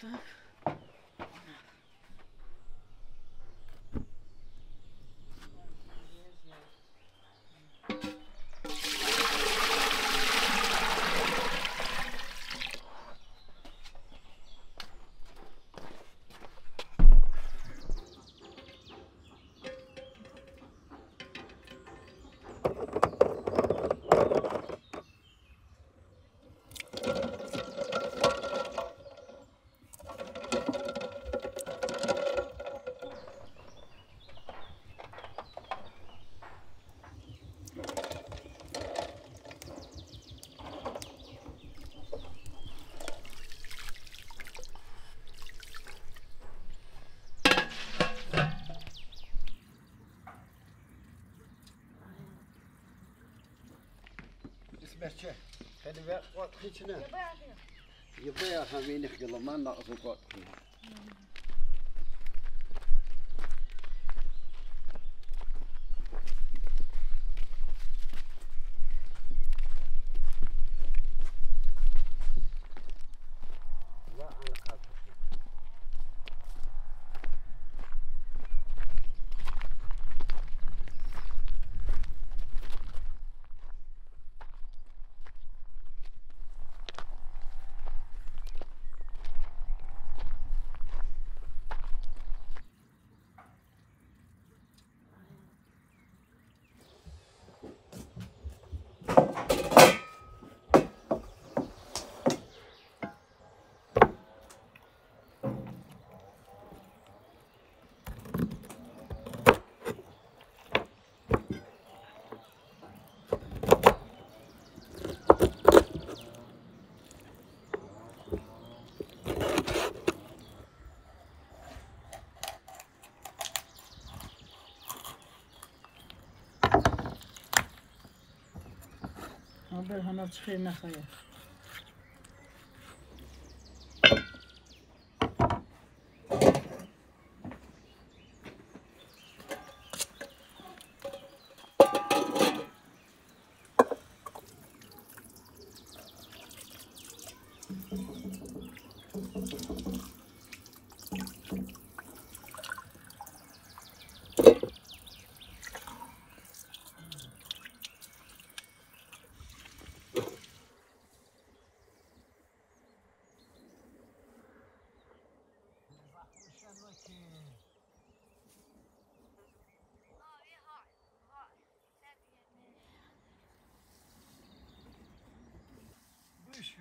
the İsmetçi. Hadi ver ot içine. Yıkaya hamini kılman lazım ot. Haber hana Berhanat Schirnacher.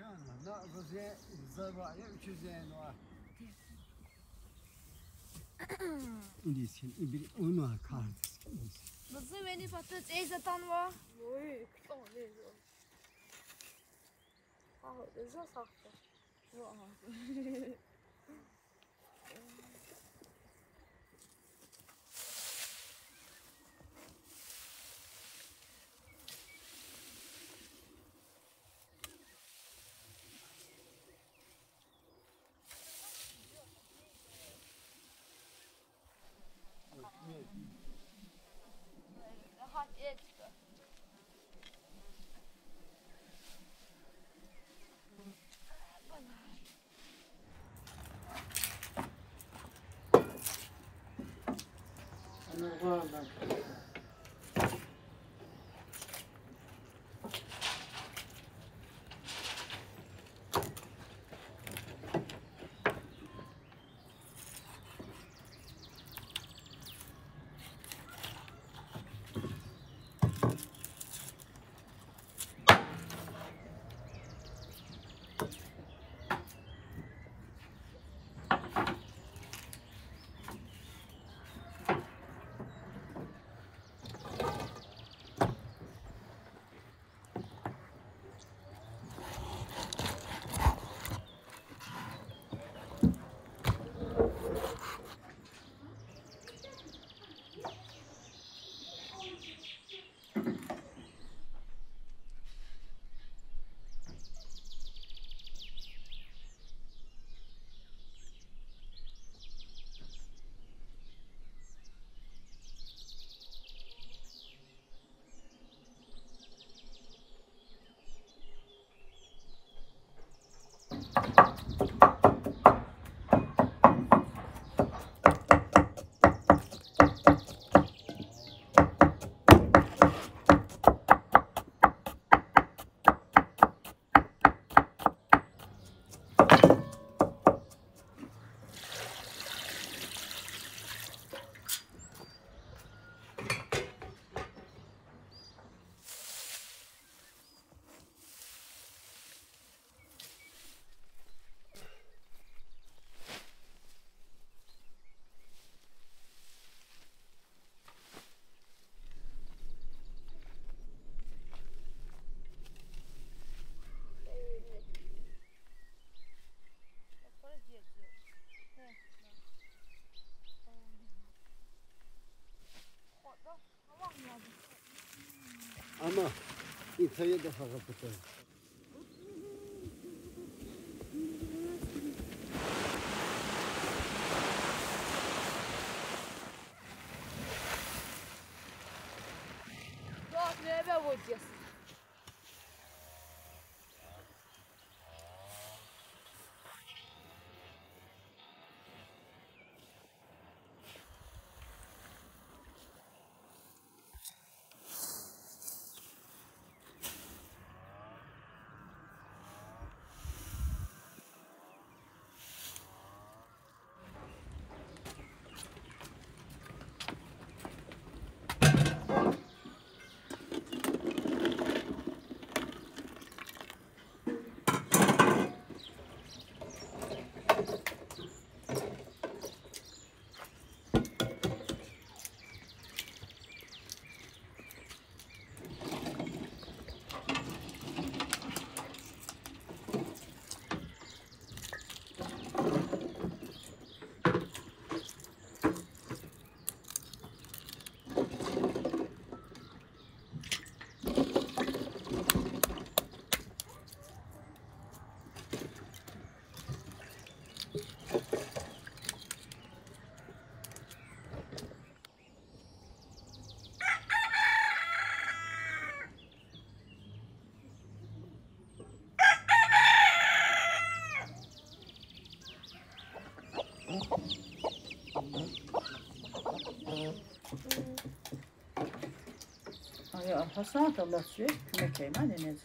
Bu 300 yen var. İlisin, ibir onu kardeş. Nasıl beni patates ey satan var? Oj, klar det är så. Ja, det är så sakta. Ama insaya da fakat tutar. Bak ne be Ay arkasına at Allah suyu. Küme keyma deniz.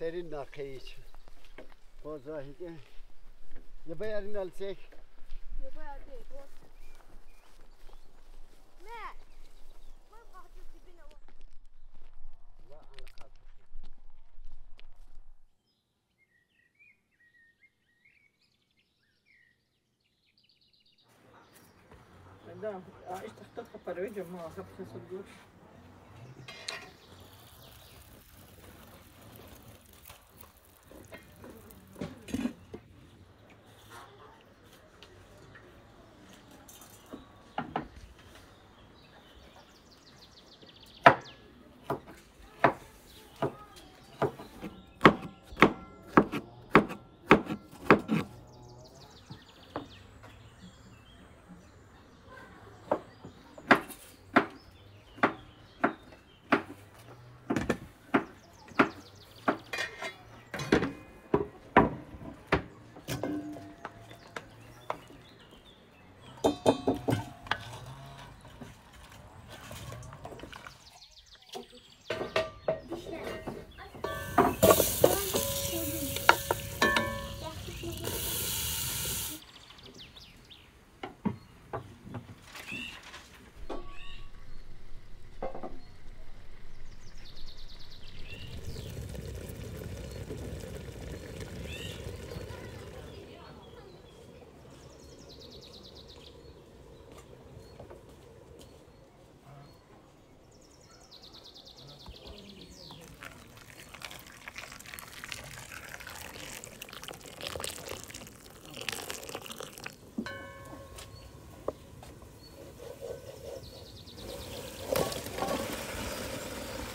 serin dakika hiç. Koza hike. Ya bayarin alsek. Ya bayar değil. Ne? Koy kahtı dibine. La ana kahtı. Да, а я так-то попарю, идем, а как сейчас отгоришь?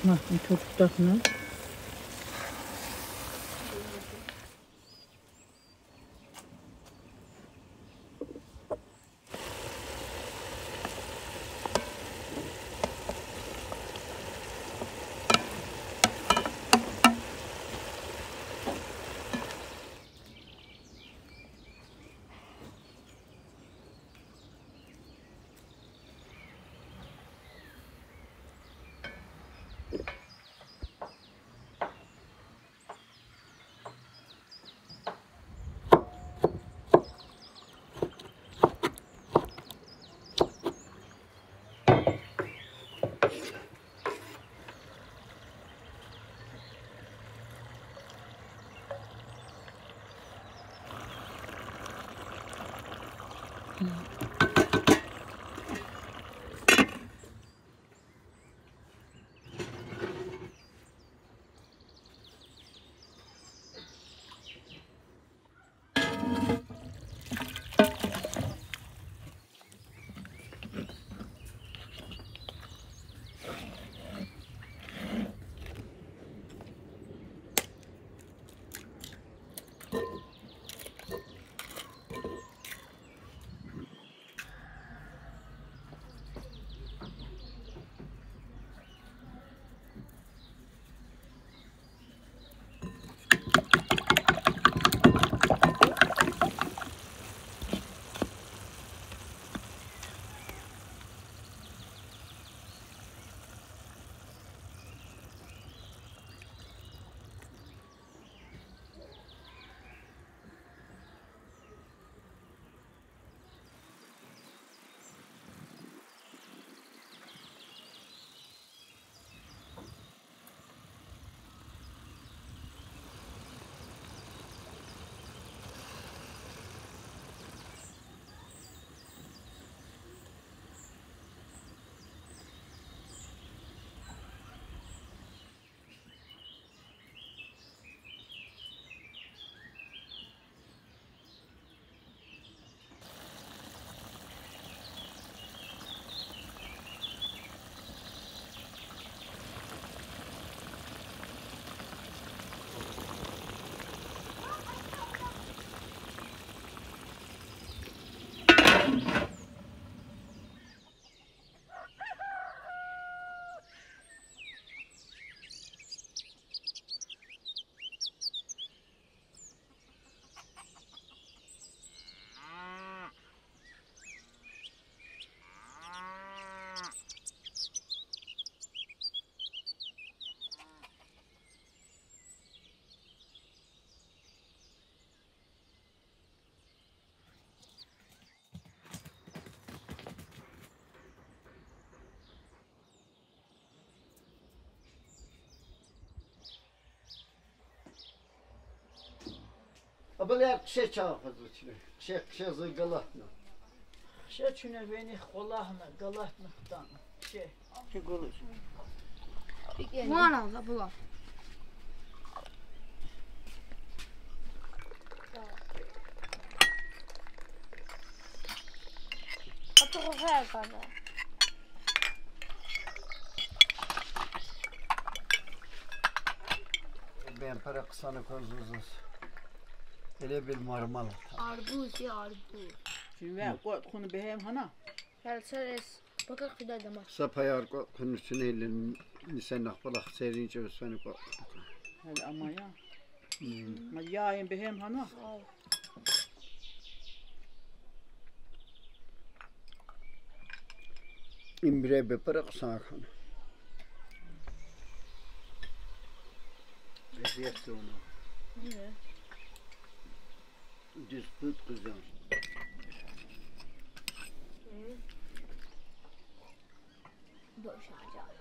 Nah, çok tutaklı. Böyle kişi çağırdı içine. Kişi kişi zıgılatma. Şey çüne beni kolahna, galatnıktan. Şey, şey golu. Mana da bulan. Atı kokar kadar. Ben para kısanı kozuzuz. Ele bir marmal. Arbuz ya arbuz. Şimdi ben koyut konu behem hana. Gel seres. Bakın kıda dama. Sapayar ko konusunu elin nisen nakbalak serince üstüne ko. Hadi ama ya. Ma yayın behem hana. İmbire be para kısan kan. Eziyet onu. Niye? Disput kızım. Boşaca. Ha.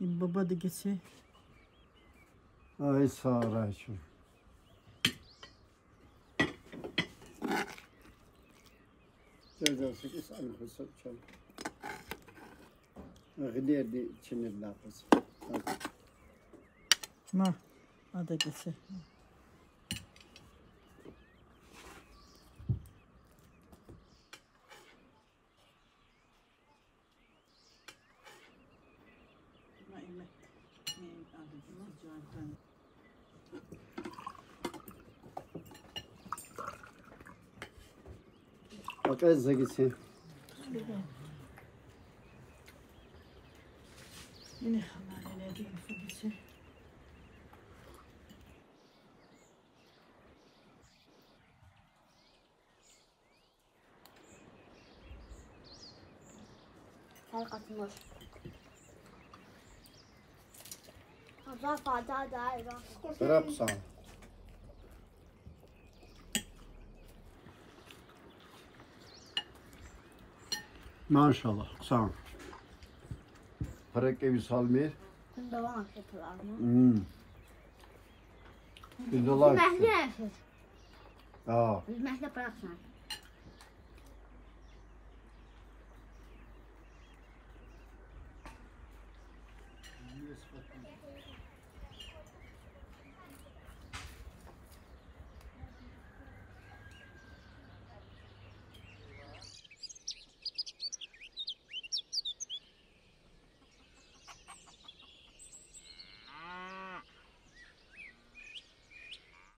Baba da gitse. Ay sağ ol Ayşe. Cezası ki sen hesap çal. Ağlıyor di içine lafız. Ma. Ada gitse. bez загиси. Yine hamalele bir info bitir. Fark atmaz. Hazar fazla iyi bak. Serap. Maşallah sağ Parak evi salmir. Devam yapıyorlar mı? Hmm. Güzel Mehdi yapıyor. Aa, Biz mehdi bıraksana.